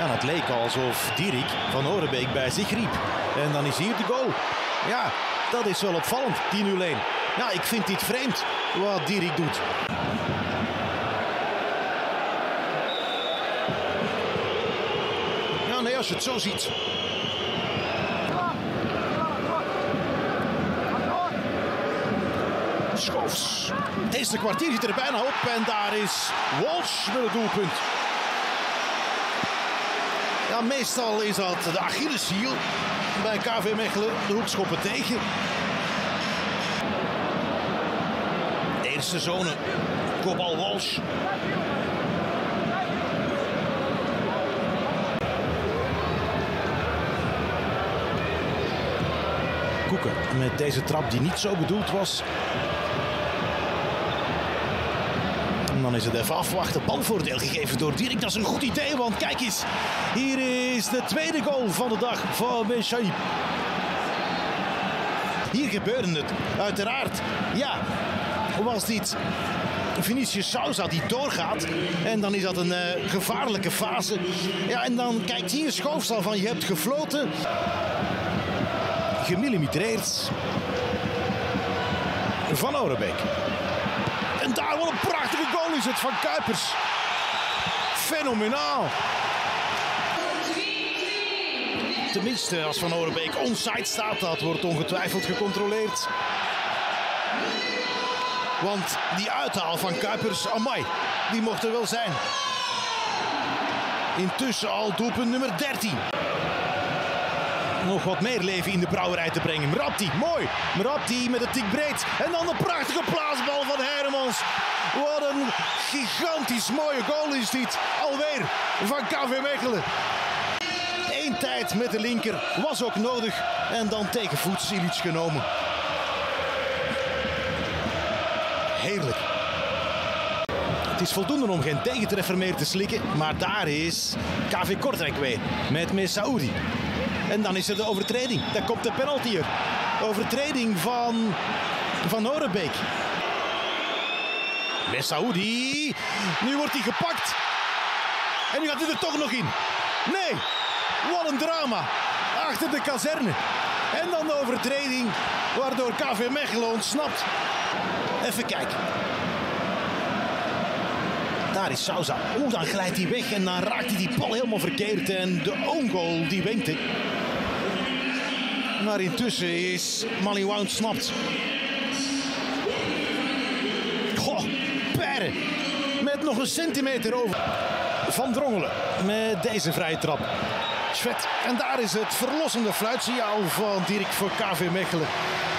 En het leek alsof Dierik van Orenbeek bij zich riep. En dan is hier de goal. Ja, dat is wel opvallend, 10-0-1. Ja, ik vind dit vreemd wat Dierik doet. Ja, nee, als je het zo ziet. Schoofs. Deze kwartier zit er bijna op en daar is Walsh met het doelpunt. Ja, meestal is dat de Achilleshiel bij KV Mechelen. De hoekschoppen tegen. Eerste zone. Kopbal Walsh. Koeken met deze trap die niet zo bedoeld was. En dan is het even afwachten. Balvoordeel gegeven door Dirk. Dat is een goed idee, want kijk eens. Hier is de tweede goal van de dag van Benchaï. Hier gebeurde het, uiteraard. Ja, was dit Vinicius Souza die doorgaat. En dan is dat een uh, gevaarlijke fase. Ja, en dan kijkt hier Schoofstal van je hebt gefloten. Gemillimetreerd. Van Orenbeek. Wat een prachtige goal is het van Kuipers. Fenomenaal. Tenminste, als Van Orenbeek onside staat, dat wordt ongetwijfeld gecontroleerd. Want die uithaal van Kuipers, amai, die mocht er wel zijn. Intussen al doelpunt nummer 13. Nog wat meer leven in de brouwerij te brengen. Mrapti, mooi. Mrapti met het tik breed. En dan de prachtige plaatsbal van Hermans. Wat een gigantisch mooie goal is dit. Alweer van KV Mechelen. Eén tijd met de linker was ook nodig. En dan tegen voets iets genomen. Heerlijk. Het is voldoende om geen tegentreffer meer te slikken. Maar daar is KV Kortrijk weer. Met Messaoudi. En dan is er de overtreding. Daar komt de penalty er. Overtreding van Van Orenbeek. Messaoudi. Nu wordt hij gepakt. En nu gaat hij er toch nog in. Nee. Wat een drama. Achter de kazerne. En dan de overtreding. Waardoor KV Mechelen ontsnapt. Even kijken. Daar is Sousa. Oeh, dan glijdt hij weg en dan raakt hij die bal helemaal verkeerd. En de own goal die wenkt. Maar intussen is Maliwa ontsnapt. Goh, Perre. Met nog een centimeter over. Van Drongelen met deze vrije trap. Svet. En daar is het verlossende fluitsignaal van Dirk voor KV Mechelen.